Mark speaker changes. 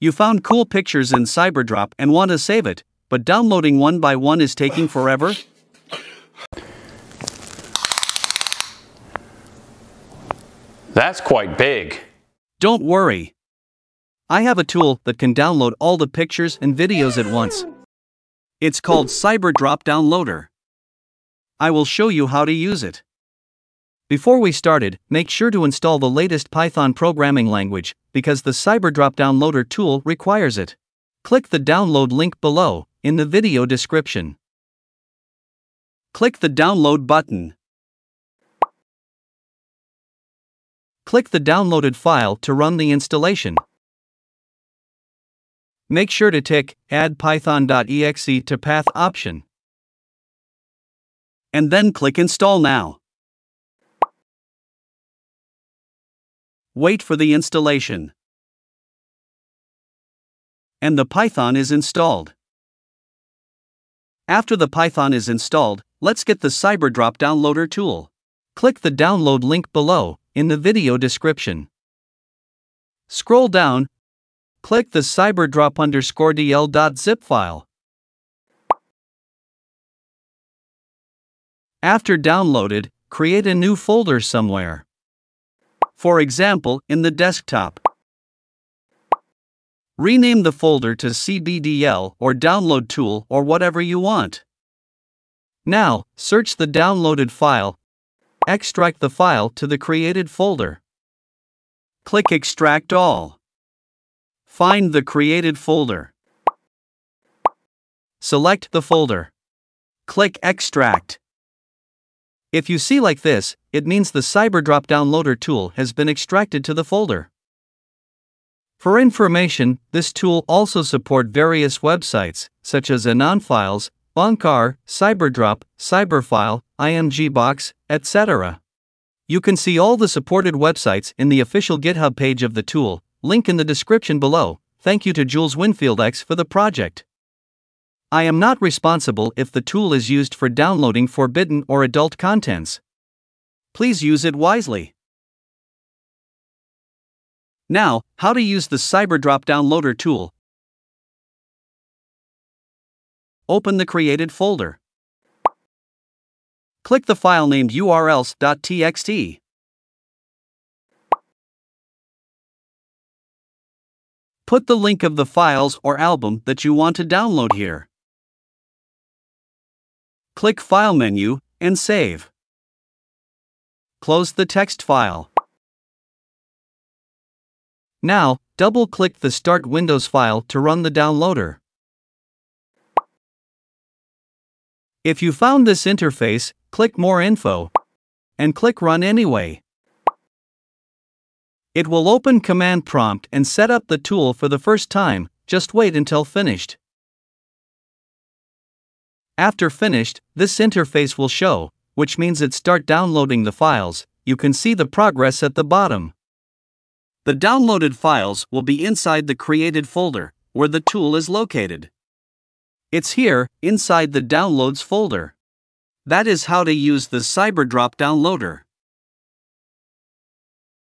Speaker 1: You found cool pictures in Cyberdrop and want to save it, but downloading one by one is taking forever?
Speaker 2: That's quite big.
Speaker 1: Don't worry. I have a tool that can download all the pictures and videos at once. It's called Cyberdrop Downloader. I will show you how to use it. Before we started, make sure to install the latest Python programming language, because the Cyberdrop Downloader tool requires it. Click the download link below, in the video description. Click the download button. Click the downloaded file to run the installation. Make sure to tick Add Python.exe to Path option. And then click Install Now. Wait for the installation. And the Python is installed. After the Python is installed, let's get the Cyberdrop downloader tool. Click the download link below, in the video description. Scroll down, click the cyberdrop underscore dl.zip file. After downloaded, create a new folder somewhere. For example, in the desktop. Rename the folder to CBDL or download tool or whatever you want. Now, search the downloaded file. Extract the file to the created folder. Click Extract All. Find the created folder. Select the folder. Click Extract. If you see like this, it means the Cyberdrop downloader tool has been extracted to the folder. For information, this tool also support various websites, such as Anonfiles, Bunkr, Cyberdrop, Cyberfile, IMGBox, etc. You can see all the supported websites in the official GitHub page of the tool, link in the description below. Thank you to Jules Winnfield X for the project. I am not responsible if the tool is used for downloading forbidden or adult contents. Please use it wisely. Now, how to use the Cyberdrop downloader tool. Open the created folder. Click the file named urls.txt. Put the link of the files or album that you want to download here. Click File menu and save. Close the text file. Now, double click the Start Windows file to run the downloader. If you found this interface, click More Info and click Run anyway. It will open Command Prompt and set up the tool for the first time, just wait until finished. After finished, this interface will show, which means it start downloading the files, you can see the progress at the bottom. The downloaded files will be inside the created folder, where the tool is located. It's here, inside the Downloads folder. That is how to use the Cyberdrop downloader.